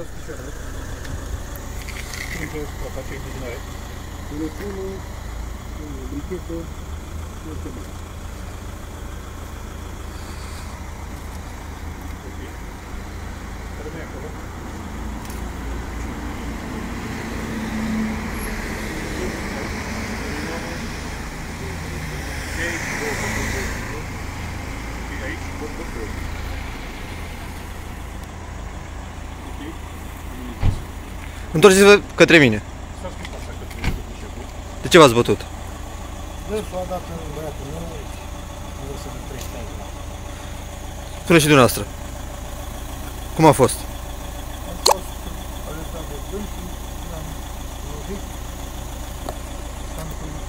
Dați picioarele. Trebuie să face eliminare. Telefonul, brichetă, foarte bine. Întorceți-vă către mine. De ce v-ați bătut? Dânsul a dat în băiatul meu în vârstă de 30 ani. Sună și dumneavoastră. Cum a fost? Am fost arătat de dânsul, l-am lovit, s-a întâlnit